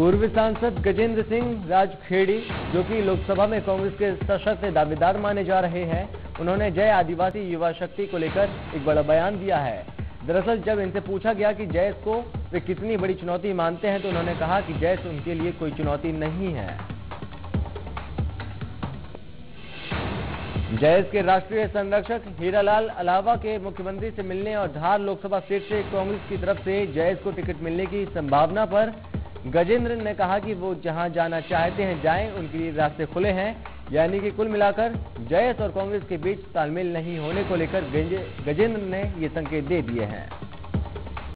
पूर्व सांसद गजेंद्र सिंह राजखेड़ी, जो कि लोकसभा में कांग्रेस के सशक्त दावेदार माने जा रहे हैं, उन्होंने जय आदिवासी युवा शक्ति को लेकर एक बड़ा बयान दिया है। दरअसल जब इनसे पूछा गया कि जयस को वे कितनी बड़ी चुनौती मानते हैं तो उन्होंने कहा कि जयस उनके लिए कोई चुनौती नहीं है। जयस के राष्ट्रीय संरक्षक हीरालाल अलावा के मुख्यमंत्री से मिलने और धार लोकसभा सीट से कांग्रेस की तरफ़ से जयस को टिकट मिलने की संभावना पर गजेंद्र ने कहा कि वो जहाँ जाना चाहते हैं जाएँ, उनके लिए रास्ते खुले हैं। यानी कि कुल मिलाकर जयस और कांग्रेस के बीच तालमेल नहीं होने को लेकर गजेंद्र ने ये संकेत दे दिए हैं।